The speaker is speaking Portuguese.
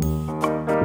Música